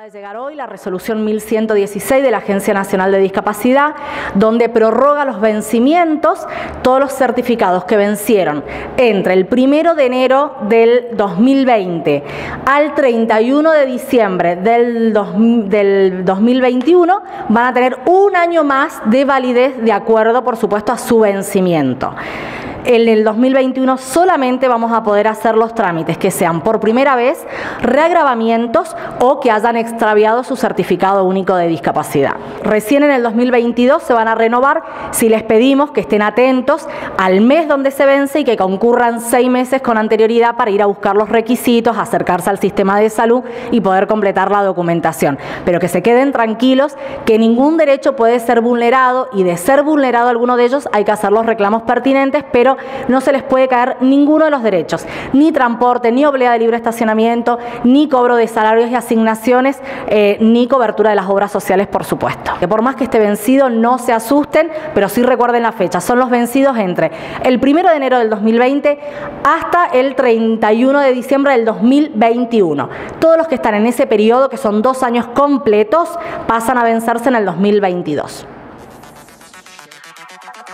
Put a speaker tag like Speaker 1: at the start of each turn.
Speaker 1: de llegar hoy la resolución 1116 de la Agencia Nacional de Discapacidad, donde prorroga los vencimientos, todos los certificados que vencieron entre el primero de enero del 2020 al 31 de diciembre del 2021 van a tener un año más de validez de acuerdo, por supuesto, a su vencimiento en el 2021 solamente vamos a poder hacer los trámites que sean por primera vez reagravamientos o que hayan extraviado su certificado único de discapacidad. Recién en el 2022 se van a renovar si les pedimos que estén atentos al mes donde se vence y que concurran seis meses con anterioridad para ir a buscar los requisitos, acercarse al sistema de salud y poder completar la documentación. Pero que se queden tranquilos que ningún derecho puede ser vulnerado y de ser vulnerado alguno de ellos hay que hacer los reclamos pertinentes, pero no se les puede caer ninguno de los derechos, ni transporte, ni oblea de libre estacionamiento, ni cobro de salarios y asignaciones, eh, ni cobertura de las obras sociales, por supuesto. Que por más que esté vencido, no se asusten, pero sí recuerden la fecha. Son los vencidos entre el 1 de enero del 2020 hasta el 31 de diciembre del 2021. Todos los que están en ese periodo, que son dos años completos, pasan a vencerse en el 2022.